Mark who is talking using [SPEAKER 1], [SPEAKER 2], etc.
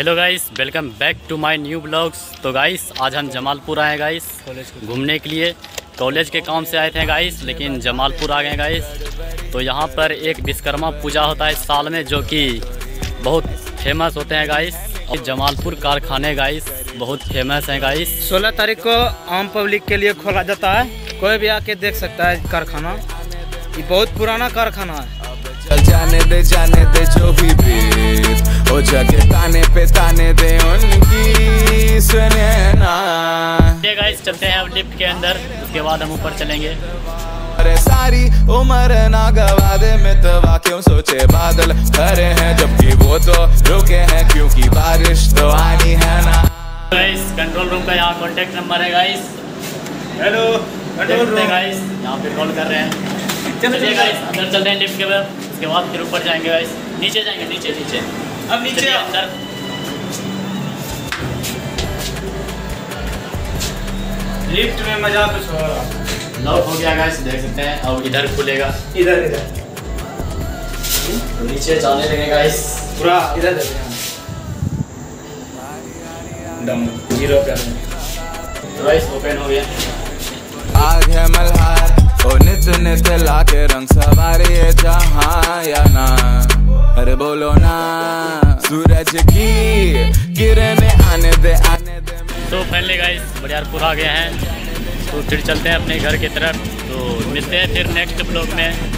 [SPEAKER 1] Hello guys welcome back to my new blogs तो guys आज हम जमालपुर आए गाइस घूमने के लिए। कॉलेज के काम से आए थे गाइस लेकिन जमालपुर आ गए गाइस तो यहाँ पर एक विश्वकर्मा पूजा होता है साल में जो कि बहुत फ़ेमस होते हैं गाइस और जमालपुर कारखाने गाइस बहुत फ़ेमस हैं गाइस
[SPEAKER 2] सोलह तारीख को आम पब्लिक के लिए खोला जाता है। कोई भी आके देख सकता है कारखाना। ये बहुत पुराना कारखाना है।
[SPEAKER 3] जाने दे जाने दे जो भी ओ
[SPEAKER 1] चलते हैं लिफ्ट के अंदर उसके बाद हम ऊपर चलेंगे।
[SPEAKER 3] अरे सारी उम्र ना गवा दे मितवा क्यों सोचे बादल खड़े हैं जबकि वो तो रुके हैं क्योंकि बारिश तो आनी है ना।
[SPEAKER 1] गाइस कंट्रोल रूम का यहाँ कॉन्टेक्ट नंबर है guys
[SPEAKER 2] hello
[SPEAKER 1] control room guys यहाँ पे कॉल कर रहे हैं। चलिए गाइस अंदर चलते हैं लिफ्ट के बाद उसके बाद फिर ऊपर जाएँगे गाइस नीचे जाएँगे नीचे नीचे।
[SPEAKER 2] अब नीचे
[SPEAKER 1] अंदर।
[SPEAKER 2] लिफ्ट में मज़ा कुछ हो
[SPEAKER 1] लॉक हो गया गाइस देख सकते हैं। अब इधर खुलेगा।
[SPEAKER 2] इधर इधर।
[SPEAKER 1] तो नीचे जाने लगे गाइस
[SPEAKER 2] पूरा इधर दम ज़ीरो पे
[SPEAKER 1] तो गाइस ओपन हो गया।
[SPEAKER 3] आग है मल्हार ओ नित नित लाके रंग सवारी है जहाँ या ना। अरे बोलो ना सूरज की किरणें
[SPEAKER 1] तो फाइनली गाइस बरियारपुर आ गए हैं। तो फिर चलते हैं अपने घर की तरफ़। तो मिलते हैं फिर नेक्स्ट ब्लॉग में।